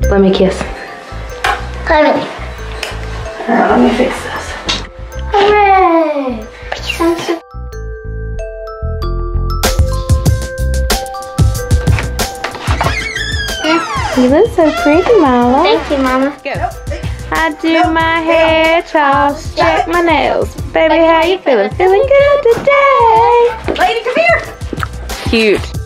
Let me kiss. Let me. Alright, let me fix this. Hooray! You look so pretty, Mama. Thank you, Mama. Go. I do my hair, toss, check my nails. Baby, how you feeling? Feeling good today? Lady, come here. Cute.